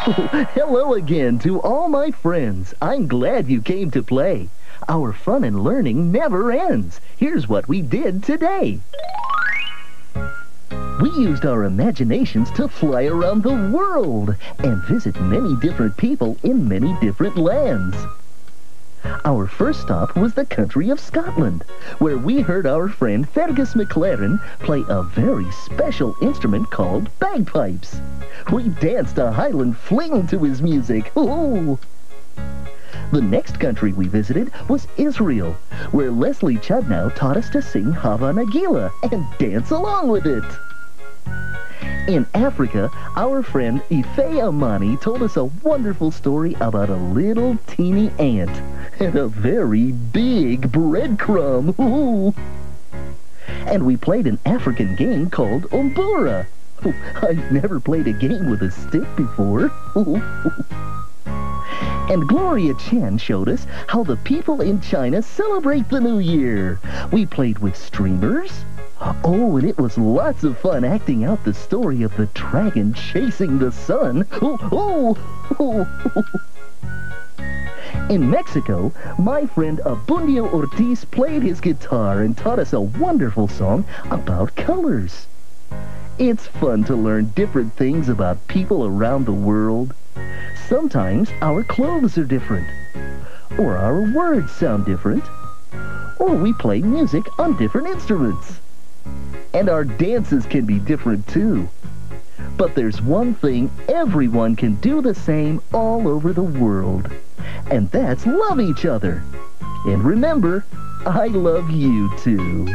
Hello again to all my friends. I'm glad you came to play. Our fun and learning never ends. Here's what we did today. We used our imaginations to fly around the world and visit many different people in many different lands. Our first stop was the country of Scotland, where we heard our friend Fergus McLaren play a very special instrument called bagpipes. We danced a Highland fling to his music. Ooh! The next country we visited was Israel, where Leslie Chudnow taught us to sing Hava Nagila and dance along with it. In Africa, our friend Ife Amani told us a wonderful story about a little teeny ant and a very big breadcrumb. Ooh. And we played an African game called Umbura. I've never played a game with a stick before. And Gloria Chen showed us how the people in China celebrate the New Year. We played with streamers, Oh, and it was lots of fun acting out the story of the dragon chasing the sun. Oh, oh, oh. In Mexico, my friend Abundio Ortiz played his guitar and taught us a wonderful song about colors. It's fun to learn different things about people around the world. Sometimes our clothes are different, or our words sound different, or we play music on different instruments. And our dances can be different too. But there's one thing everyone can do the same all over the world. And that's love each other. And remember, I love you too.